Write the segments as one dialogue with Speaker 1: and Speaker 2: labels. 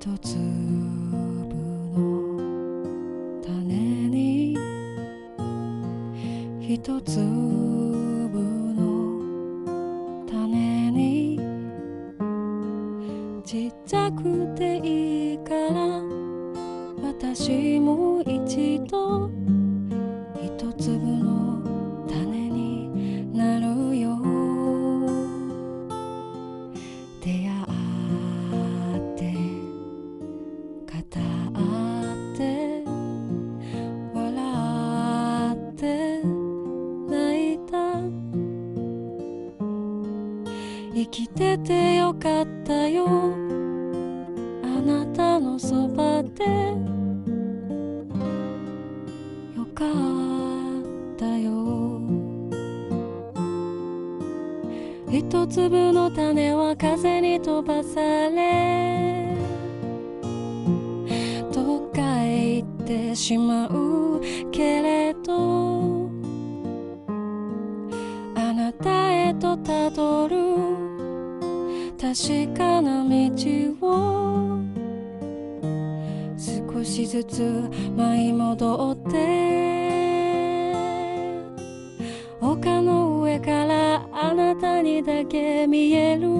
Speaker 1: 一粒の種に一粒の種に。ちっちゃくていいから私も生きててよかったよ。あなたのそばで。よかったよ。一粒の種は風に飛ばされ。どっかへ行ってしまう。けれどあなたへとたどる確かな道を。少しずつ舞い戻って。丘の上からあなたにだけ見える。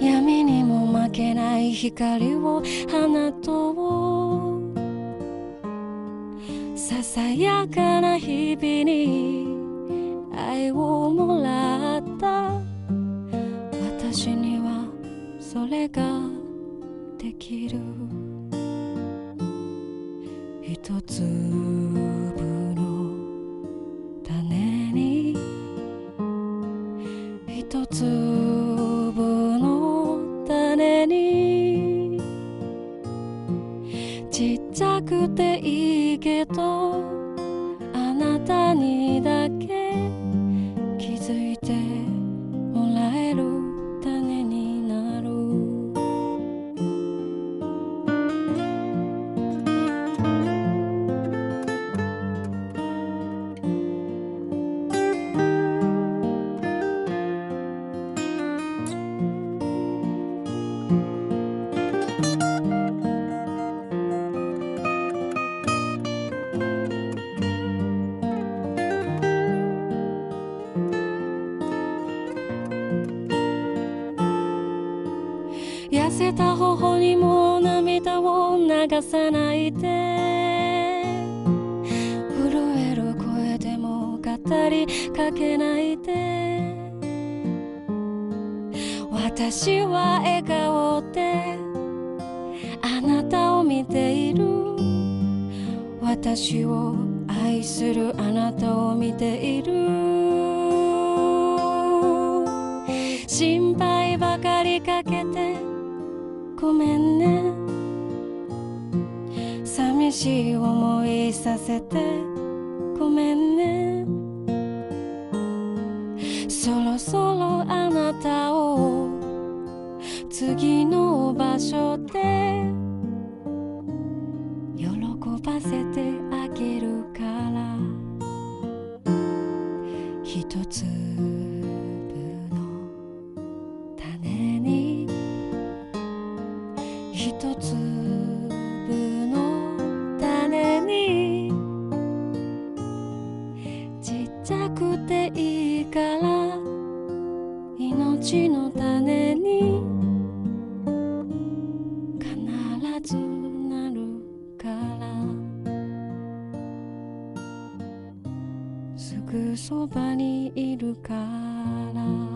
Speaker 1: 闇にも負けない光を放とうささやかな日々に愛をもらった私にはそれができる。一粒の種に。一粒の種に。ちっちゃくていいけどあなたにだけ。痩せた頬にも涙を流さないで。震える声でも語りかけないで。私は笑顔で。あなたを見ている。私を愛するあなたを見ている。心配ばかりかけて。ごめんね。寂しい思いさせて。ごめんね。そろそろあなたを。次の場所で。喜ばせて。一粒の種にちっちゃくていいから命の種に必ずなるからすぐそばにいるから